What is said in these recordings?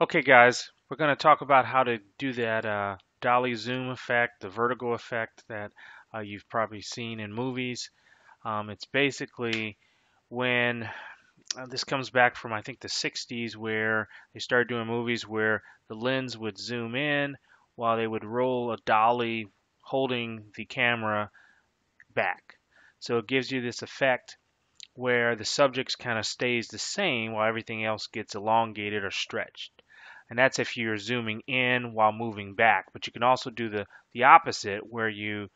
Okay guys, we're going to talk about how to do that uh, dolly zoom effect, the vertigo effect that uh, you've probably seen in movies. Um, it's basically when uh, this comes back from I think the 60s where they started doing movies where the lens would zoom in while they would roll a dolly holding the camera back. So it gives you this effect where the subject kind of stays the same while everything else gets elongated or stretched. And that's if you're zooming in while moving back. But you can also do the, the opposite where you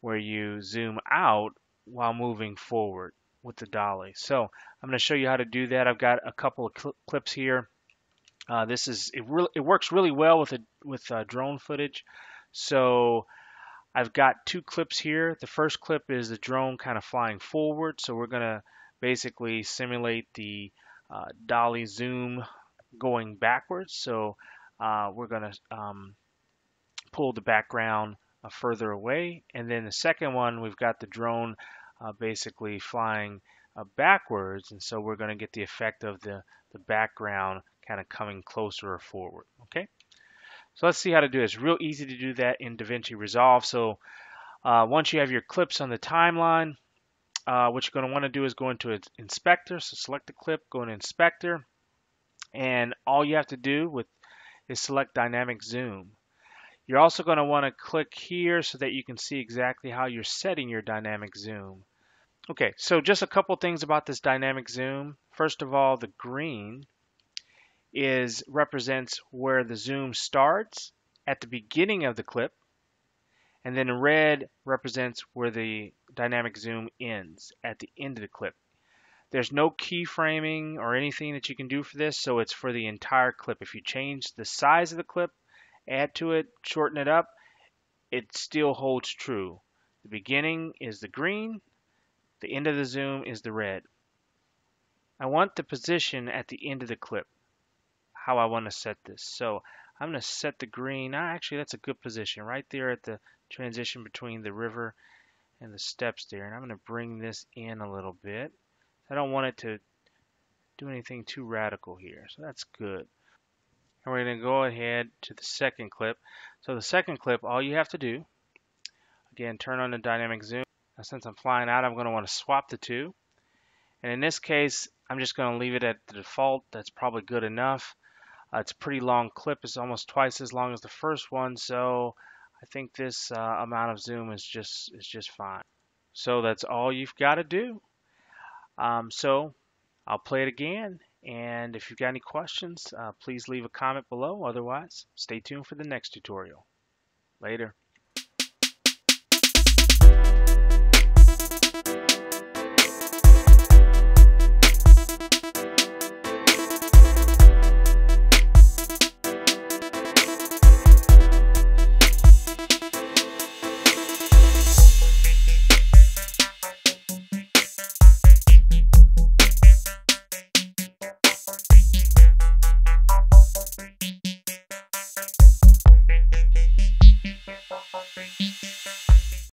where you zoom out while moving forward with the dolly. So I'm going to show you how to do that. I've got a couple of cl clips here. Uh, this is it, really it works really well with a, with uh, drone footage. So I've got two clips here. The first clip is the drone kind of flying forward. So we're going to basically simulate the uh, dolly zoom going backwards. So uh, we're going to um, pull the background uh, further away. And then the second one, we've got the drone uh, basically flying uh, backwards. And so we're going to get the effect of the, the background kind of coming closer or forward. Okay. So let's see how to do this. Real easy to do that in DaVinci Resolve. So uh, once you have your clips on the timeline, uh, what you're going to want to do is go into Inspector. So select the clip, go into Inspector, and all you have to do with is select Dynamic Zoom. You're also going to want to click here so that you can see exactly how you're setting your dynamic zoom. Okay, so just a couple things about this dynamic zoom. First of all, the green is represents where the zoom starts at the beginning of the clip, and then red represents where the dynamic zoom ends at the end of the clip. There's no keyframing or anything that you can do for this, so it's for the entire clip. If you change the size of the clip, add to it, shorten it up, it still holds true. The beginning is the green, the end of the zoom is the red. I want the position at the end of the clip, how I want to set this. So I'm going to set the green, ah, actually that's a good position, right there at the transition between the river and the steps there. And I'm going to bring this in a little bit. I don't want it to do anything too radical here, so that's good and we're going to go ahead to the second clip. So the second clip, all you have to do, again, turn on the dynamic zoom. Now, since I'm flying out, I'm going to want to swap the two. And in this case, I'm just going to leave it at the default. That's probably good enough. Uh, it's a pretty long clip. It's almost twice as long as the first one, so I think this uh, amount of zoom is just is just fine. So that's all you've got to do. Um, so I'll play it again and if you've got any questions, uh, please leave a comment below. Otherwise, stay tuned for the next tutorial. Later. Bye.